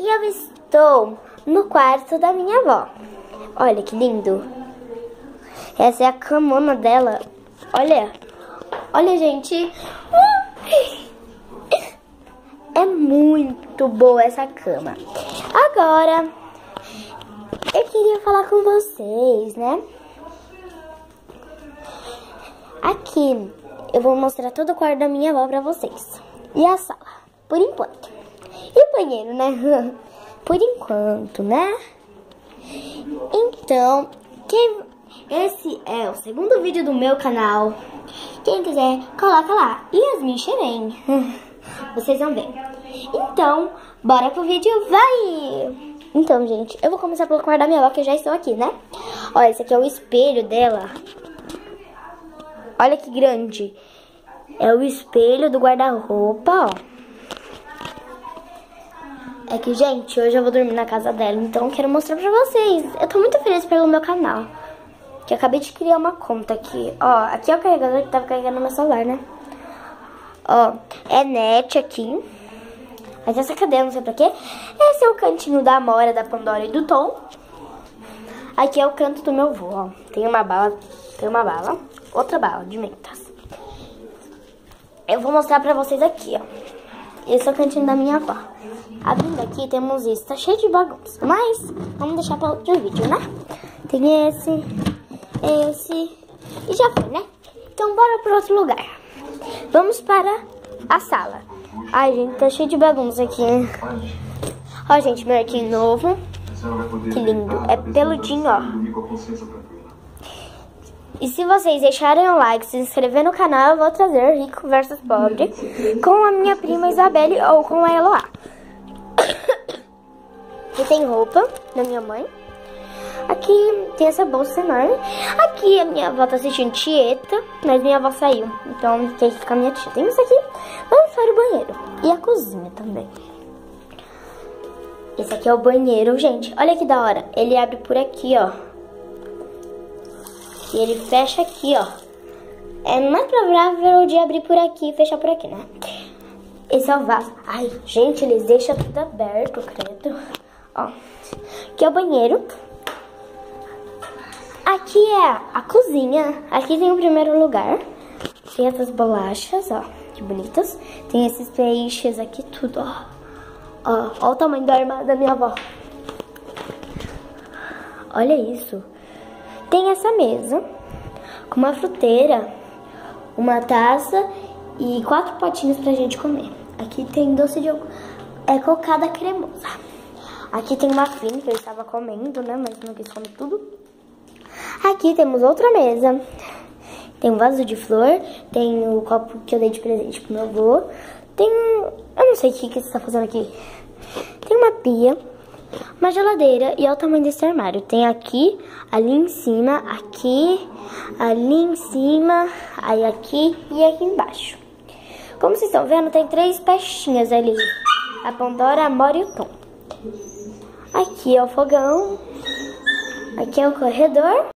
E eu estou no quarto da minha avó. Olha que lindo. Essa é a camona dela. Olha. Olha, gente. É muito boa essa cama. Agora, eu queria falar com vocês, né? Aqui, eu vou mostrar todo o quarto da minha avó pra vocês. E a sala, por enquanto. E o banheiro, né? Por enquanto, né? Então, quem... esse é o segundo vídeo do meu canal. Quem quiser, coloca lá. Yasmin Xerém. Vocês vão ver. Então, bora pro vídeo, vai! Então, gente, eu vou começar pelo quarto da minha avó, que eu já estou aqui, né? Olha, esse aqui é o espelho dela. Olha que grande. É o espelho do guarda-roupa, ó. É que, gente, hoje eu vou dormir na casa dela, então quero mostrar pra vocês. Eu tô muito feliz pelo meu canal. Que eu acabei de criar uma conta aqui. Ó, aqui é o carregador que tava carregando meu celular, né? Ó, é net aqui. Mas essa cadeira, não sei pra quê. Esse é o cantinho da Amora, da Pandora e do Tom. Aqui é o canto do meu avô, ó. Tem uma bala, tem uma bala, outra bala de mentas. Eu vou mostrar pra vocês aqui, ó. Esse é o cantinho da minha avó. Abrindo aqui, temos isso. Tá cheio de bagunça. Mas, vamos deixar para outro vídeo, né? Tem esse, esse e já foi, né? Então, bora para outro lugar. Vamos para a sala. Ai, gente, tá cheio de bagunça aqui. Ó, gente, meu arquinho novo. Que lindo. É peludinho, ó. E se vocês deixarem o like, se inscrever no canal, eu vou trazer Rico versus Pobre com a minha prima Isabelle ou com a Eloá. Aqui tem roupa da minha mãe. Aqui tem essa bolsa enorme. Aqui a minha avó tá assistindo Tieta, mas minha avó saiu. Então tem que ficar minha tia. Tem isso aqui. Vamos para o banheiro. E a cozinha também. Esse aqui é o banheiro, gente. Olha que da hora. Ele abre por aqui, ó. Ele fecha aqui, ó. É mais provável de abrir por aqui e fechar por aqui, né? Esse é o vaso. Ai, gente, eles deixam tudo aberto, credo. Ó, aqui é o banheiro. Aqui é a cozinha. Aqui tem o primeiro lugar. Tem essas bolachas, ó, que bonitas. Tem esses peixes aqui, tudo, ó. Ó, ó o tamanho do armário da minha avó. Olha isso. Tem essa mesa com uma fruteira, uma taça e quatro potinhos pra gente comer. Aqui tem doce de é cocada cremosa. Aqui tem uma fim que eu estava comendo, né? Mas não quis comer tudo. Aqui temos outra mesa. Tem um vaso de flor. Tem o copo que eu dei de presente pro meu avô. Tem... Eu não sei o que, que você está fazendo aqui. Tem uma pia. Uma geladeira. E olha o tamanho desse armário. Tem aqui, ali em cima, aqui, ali em cima, aí aqui e aqui embaixo. Como vocês estão vendo, tem três pestinhas ali. A Pandora, a Mora e o Tom. Aqui é o fogão. Aqui é o corredor.